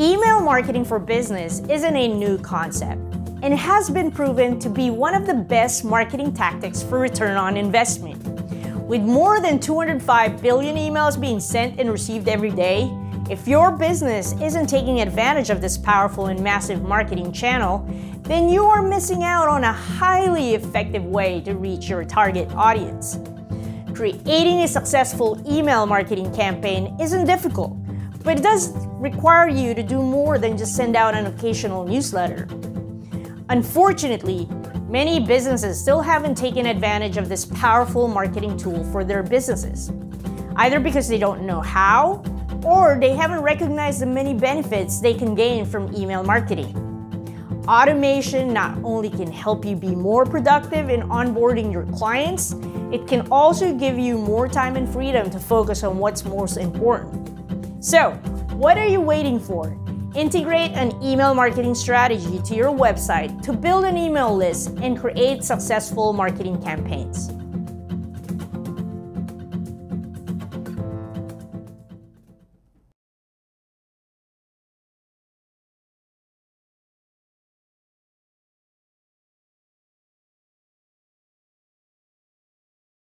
Email marketing for business isn't a new concept and has been proven to be one of the best marketing tactics for return on investment. With more than 205 billion emails being sent and received every day, if your business isn't taking advantage of this powerful and massive marketing channel, then you are missing out on a highly effective way to reach your target audience. Creating a successful email marketing campaign isn't difficult, but it does require you to do more than just send out an occasional newsletter. Unfortunately, many businesses still haven't taken advantage of this powerful marketing tool for their businesses, either because they don't know how or they haven't recognized the many benefits they can gain from email marketing. Automation not only can help you be more productive in onboarding your clients, it can also give you more time and freedom to focus on what's most important. So, what are you waiting for? Integrate an email marketing strategy to your website to build an email list and create successful marketing campaigns.